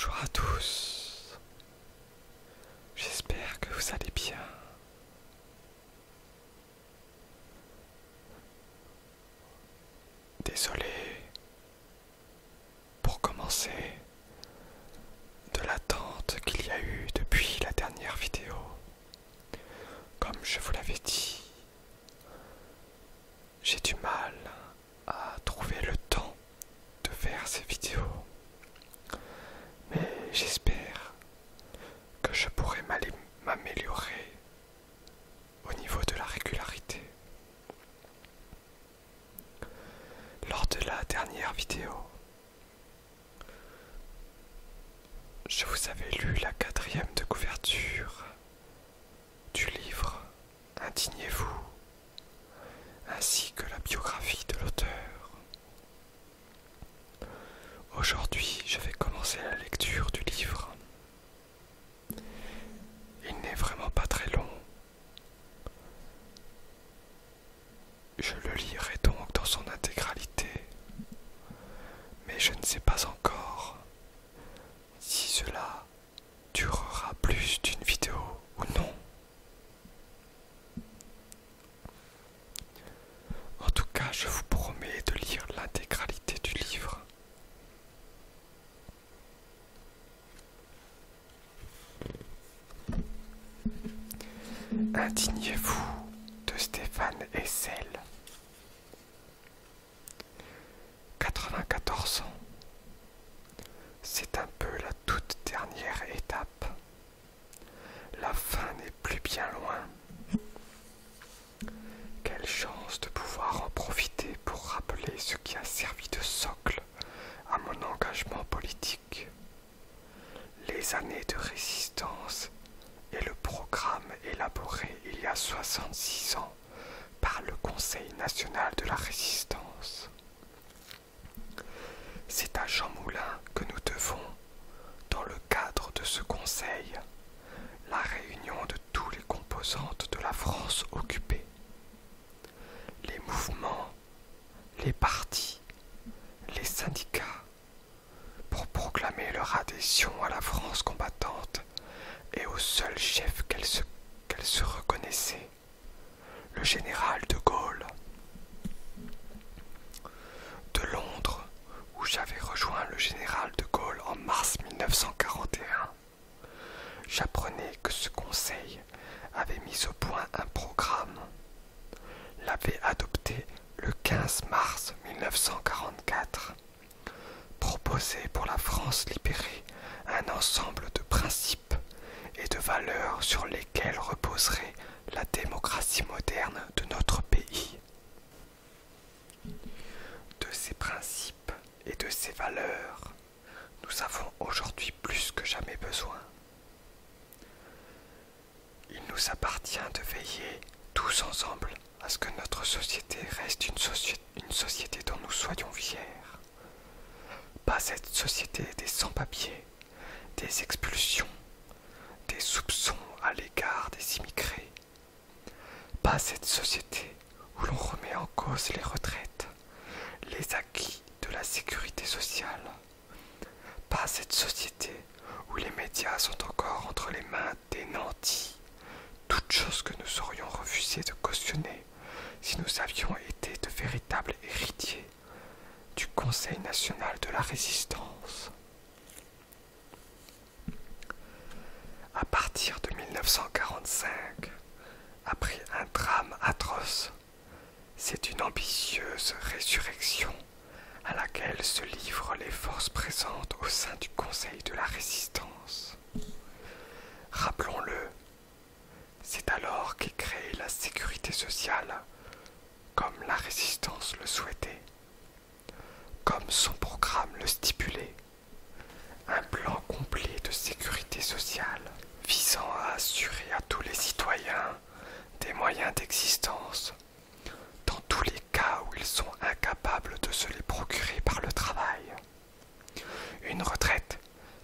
Bonjour à tous. J'espère que vous allez bien. Désolé pour commencer de l'attente qu'il y a eu depuis la dernière vidéo. Comme je vous l'avais dit, j'ai du mal à trouver le temps de faire ces vidéos. Mais j'espère que je pourrai m'améliorer au niveau de la régularité. Lors de la dernière vidéo, je vous avais lu la quatrième de couverture du livre Indignez-vous, ainsi que la biographie de l'auteur. Aujourd'hui, je vais commencer la lecture du livre. Il n'est vraiment pas très long. Je le lirai donc dans son intégralité, mais je ne sais pas encore si cela durera plus d'une vidéo ou non. En tout cas, je vous promets de lire l'intégralité du livre. Indignez-vous de Stéphane Hessel. 94 ans. C'est un peu la toute dernière étape. La fin n'est plus bien loin. Quelle chance de pouvoir en profiter pour rappeler ce qui a servi de socle à mon engagement politique. Les années de résistance et le programme élaboré il y a 66 ans par le Conseil national de la résistance. C'est à Jean Moulin que nous devons, dans le cadre de ce Conseil, la réunion de tous les composantes de la France occupée. Les mouvements, les partis, les syndicats, pour proclamer leur adhésion à la France combattante au seul chef qu'elle se, reconnaissait, le général de Gaulle. De Londres, où j'avais rejoint le général de Gaulle en mars 1941, j'apprenais que ce conseil avait mis au point un programme, l'avait adopté le 15 mars 1944, proposé pour la France libérée un ensemble de sur lesquelles reposerait la démocratie moderne de notre pays. De ces principes et de ces valeurs, nous avons aujourd'hui plus que jamais besoin. Il nous appartient de veiller tous ensemble à ce que notre société reste une société dont nous soyons fiers. Pas cette société des sans-papiers, des expulsions, des soupçons à l'égard des immigrés. Pas cette société où l'on remet en cause les retraites, les acquis de la sécurité sociale. Pas cette société où les médias sont encore entre les mains des nantis, toutes choses que nous aurions refusé de cautionner si nous avions été de véritables héritiers du Conseil national de la résistance. À partir de 1945, après un drame atroce, c'est une ambitieuse résurrection à laquelle se livrent les forces présentes au sein du Conseil de la Résistance. Rappelons-le, c'est alors qu'est créée la sécurité sociale, comme la résistance le souhaitait, comme son programme le stipulait, un plan complet de sécurité sociale visant à assurer à tous les citoyens moyens d'existence, dans tous les cas où ils sont incapables de se les procurer par le travail. Une retraite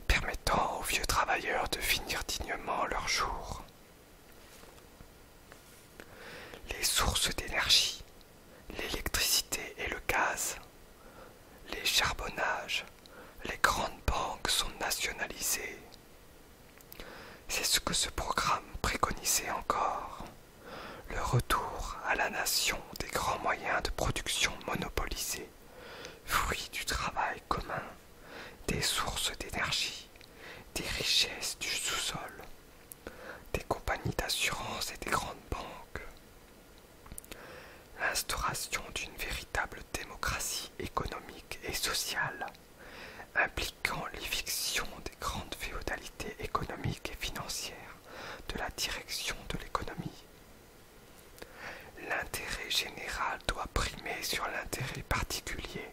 permettant aux vieux travailleurs de finir dignement leur jour. Les sources d'énergie, l'électricité et le gaz, les charbonnages, les grandes banques sont nationalisées. C'est ce que ce programme préconisait encore. Nation des grands moyens de production monopolisés, fruit du travail commun, des sources d'énergie, des richesses du sous-sol, des compagnies d'assurance et des grandes banques. L'instauration d'une véritable démocratie économique et sociale, impliquant l'éviction des grandes féodalités économiques et financières de la direction de l'économie. L'intérêt général doit primer sur l'intérêt particulier.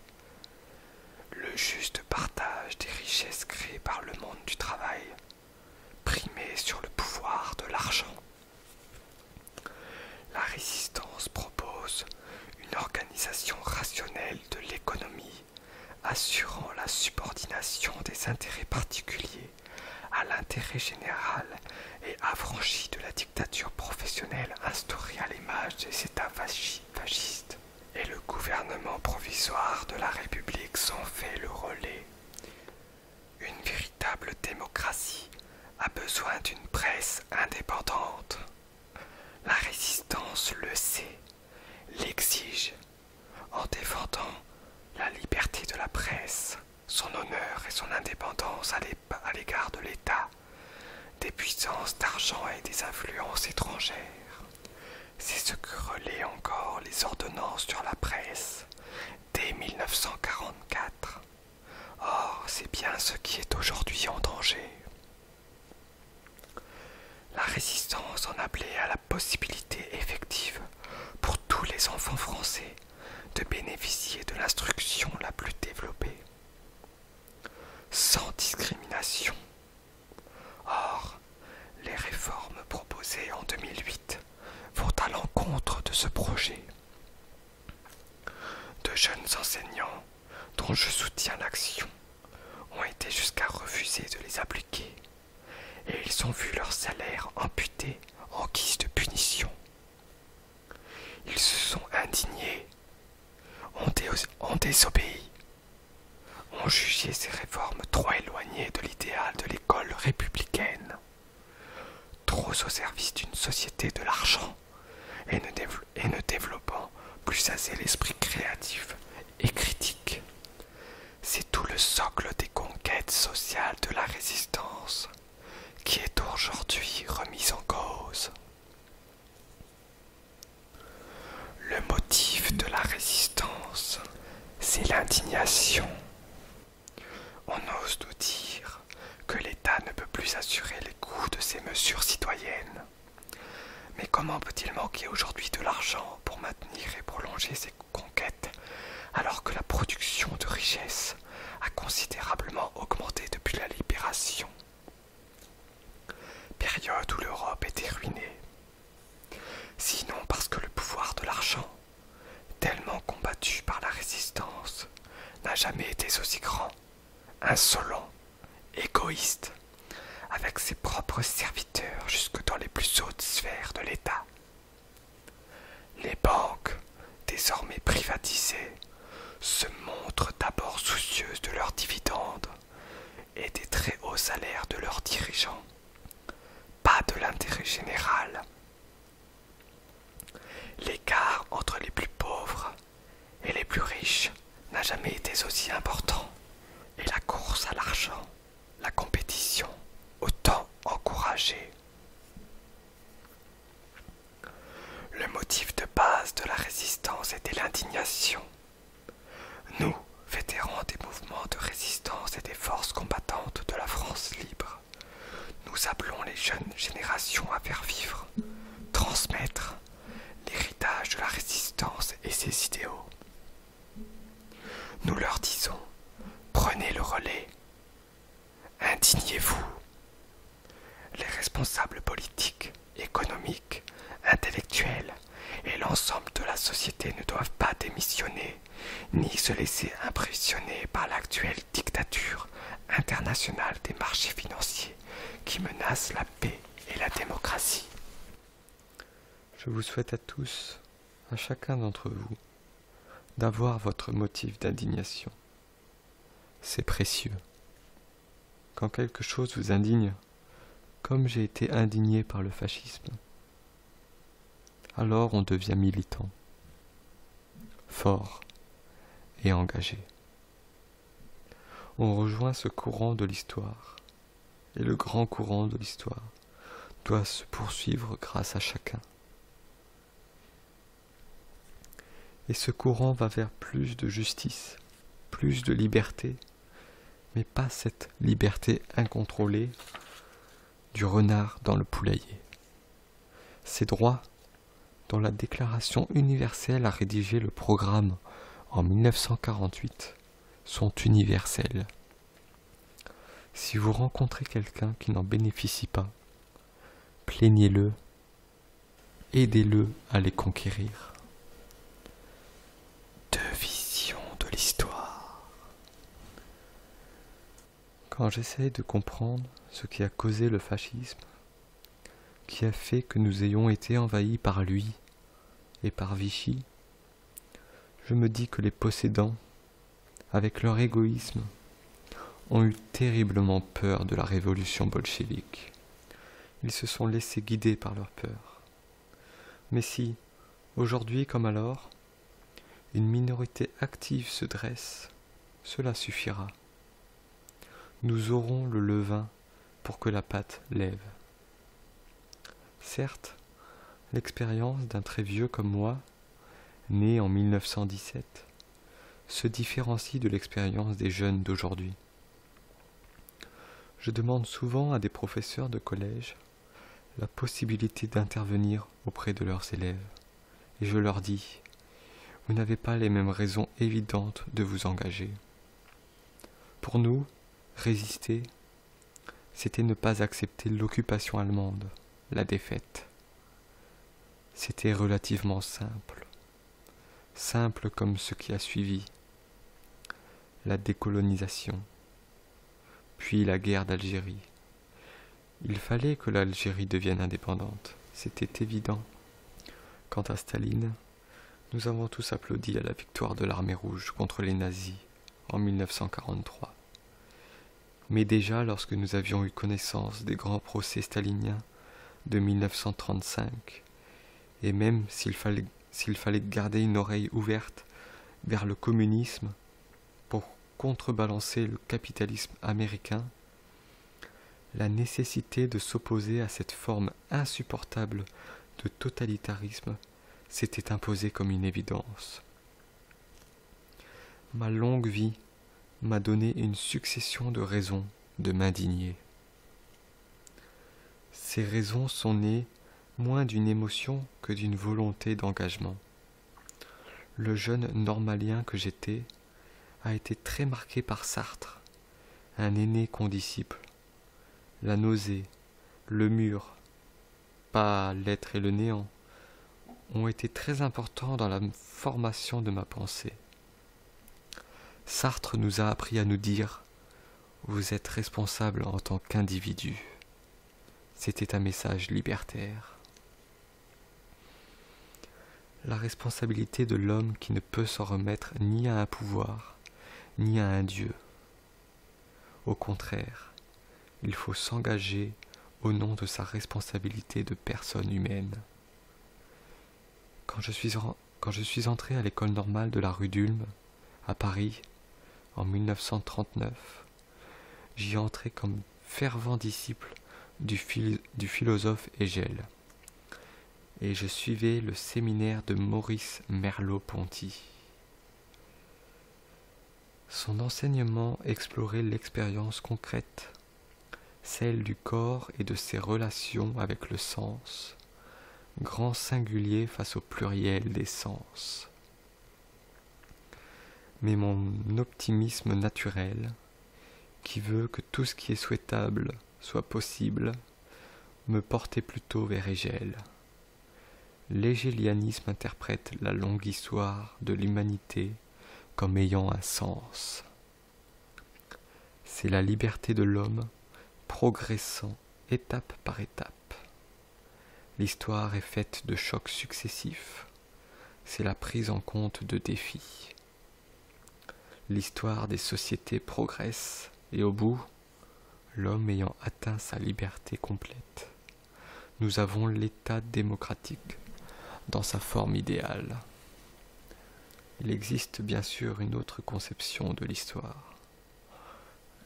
Le juste partage des richesses créées par le monde du travail, primer sur le pouvoir de l'argent. La résistance propose une organisation rationnelle de l'économie assurant la subordination des intérêts particuliers à l'intérêt général et affranchie de la dictature instaurée à l'image des États fascistes. Et le gouvernement provisoire de la République s'en fait le relais. Une véritable démocratie a besoin d'une presse indépendante. La résistance le sait, l'exige, en défendant la liberté de la presse, son honneur et son indépendance à l'égard de l'État, des puissances d'argent et des influences étrangères. C'est ce que relaient encore les ordonnances sur la presse dès 1944. Or, c'est bien ce qui est aujourd'hui en danger. La résistance en appelait à la possibilité effective pour tous les enfants français de bénéficier de l'instruction la plus développée, sans discrimination. Or, les réformes proposées en 2008 vont à l'encontre de ce projet. De jeunes enseignants, dont je soutiens l'action, ont été jusqu'à refuser de les appliquer, et ils ont vu leur salaire amputé en guise de punition. Ils se sont indignés, ont, désobéi, ont jugé ces réformes trop éloignées de l'idéal de l'école républicaine, trop au service d'une société de l'argent et ne développant plus assez l'esprit créatif et critique. C'est tout le socle des conquêtes sociales de la résistance qui est aujourd'hui remise en cause. Le motif de la résistance, c'est l'indignation. On ose nous dire que l'État ne peut plus assurer les coûts de ces mesures citoyennes. Mais comment peut-il manquer aujourd'hui de l'argent pour maintenir et ces conquêtes alors que la production de richesses a considérablement augmenté depuis la libération Période où l'Europe était ruinée. Sinon parce que le pouvoir de l'argent, tellement combattu par la résistance, n'a jamais été aussi grand, insolent, égoïste, avec ses propres serviteurs jusque dans les plus hautes sphères de l'État. Les banques, désormais privatisées, se montrent d'abord soucieuses de leurs dividendes et des très hauts salaires de leurs dirigeants, pas de l'intérêt général. L'écart entre les plus pauvres et les plus riches n'a jamais été aussi important, et la course à l'argent, la compétition, autant encouragée. Le motif de base de la résistance était l'indignation. Nous, vétérans des mouvements de résistance et des forces combattantes de la France libre, nous appelons les jeunes générations à faire vivre, transmettre l'héritage de la résistance et ses idéaux. Nous leur disons, prenez le relais, indignez-vous. Les responsables politiques, économiques, intellectuels et l'ensemble de la société ne doivent pas démissionner ni se laisser impressionner par l'actuelle dictature internationale des marchés financiers qui menace la paix et la démocratie. Je vous souhaite à tous, à chacun d'entre vous, d'avoir votre motif d'indignation. C'est précieux. quand quelque chose vous indigne, comme j'ai été indigné par le fascisme, alors on devient militant, fort et engagé. On rejoint ce courant de l'histoire, et le grand courant de l'histoire doit se poursuivre grâce à chacun. Et ce courant va vers plus de justice, plus de liberté, mais pas cette liberté incontrôlée du renard dans le poulailler. Ces droits dont la Déclaration universelle a rédigé le programme en 1948 sont universels. Si vous rencontrez quelqu'un qui n'en bénéficie pas, plaignez-le, aidez-le à les conquérir. Deux visions de l'histoire. Quand j'essaye de comprendre ce qui a causé le fascisme, qui a fait que nous ayons été envahis par lui et par Vichy, je me dis que les possédants, avec leur égoïsme, ont eu terriblement peur de la révolution bolchevique. Ils se sont laissés guider par leur peur. Mais si, aujourd'hui comme alors, une minorité active se dresse, cela suffira. Nous aurons le levain pour que la pâte lève. Certes, l'expérience d'un très vieux comme moi, né en 1917, se différencie de l'expérience des jeunes d'aujourd'hui. Je demande souvent à des professeurs de collège la possibilité d'intervenir auprès de leurs élèves, et je leur dis, vous n'avez pas les mêmes raisons évidentes de vous engager. Pour nous, résister, c'était ne pas accepter l'occupation allemande, la défaite. C'était relativement simple, simple comme ce qui a suivi, la décolonisation, puis la guerre d'Algérie. Il fallait que l'Algérie devienne indépendante, c'était évident. Quant à Staline, nous avons tous applaudi à la victoire de l'armée rouge contre les nazis en 1943. Mais déjà lorsque nous avions eu connaissance des grands procès staliniens de 1935, et même s'il fallait, s'il fallait garder une oreille ouverte vers le communisme pour contrebalancer le capitalisme américain, la nécessité de s'opposer à cette forme insupportable de totalitarisme s'était imposée comme une évidence. Ma longue vie m'a donné une succession de raisons de m'indigner. Ces raisons sont nées moins d'une émotion que d'une volonté d'engagement. Le jeune normalien que j'étais a été très marqué par Sartre, un aîné condisciple. La nausée, le mur, pas l'être et le néant, ont été très importants dans la formation de ma pensée. Sartre nous a appris à nous dire Vous êtes responsable en tant qu'individu. C'était un message libertaire. La responsabilité de l'homme qui ne peut s'en remettre ni à un pouvoir, ni à un Dieu. Au contraire, il faut s'engager au nom de sa responsabilité de personne humaine. Quand je suis, entré à l'école normale de la rue d'Ulm, à Paris, en 1939, j'y entrai comme fervent disciple du, du philosophe Hegel, et je suivais le séminaire de Maurice Merleau-Ponty. Son enseignement explorait l'expérience concrète, celle du corps et de ses relations avec le sens, grand singulier face au pluriel des sens. Mais mon optimisme naturel, qui veut que tout ce qui est souhaitable soit possible, me portait plutôt vers Hegel. L'hégélianisme interprète la longue histoire de l'humanité comme ayant un sens. C'est la liberté de l'homme progressant étape par étape. L'histoire est faite de chocs successifs. C'est la prise en compte de défis. L'histoire des sociétés progresse et au bout, l'homme ayant atteint sa liberté complète, nous avons l'État démocratique dans sa forme idéale. Il existe bien sûr une autre conception de l'histoire.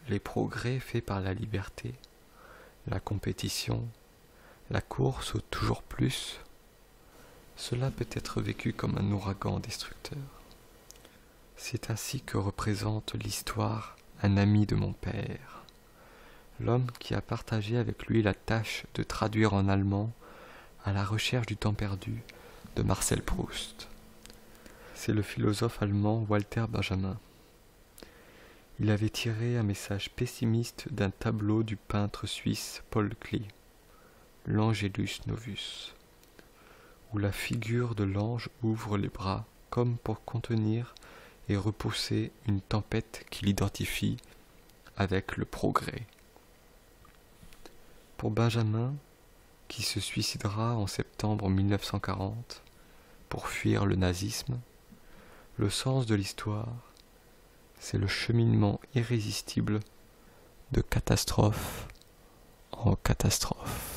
Les progrès faits par la liberté, la compétition, la course au toujours plus, cela peut être vécu comme un ouragan destructeur. C'est ainsi que représente l'histoire un ami de mon père, l'homme qui a partagé avec lui la tâche de traduire en allemand à la recherche du temps perdu de Marcel Proust. C'est le philosophe allemand Walter Benjamin. Il avait tiré un message pessimiste d'un tableau du peintre suisse Paul Klee, l'Angelus Novus, où la figure de l'ange ouvre les bras comme pour contenir et repousser une tempête qu'il identifie avec le progrès. Pour Benjamin, qui se suicidera en septembre 1940 pour fuir le nazisme, le sens de l'histoire, c'est le cheminement irrésistible de catastrophe en catastrophe.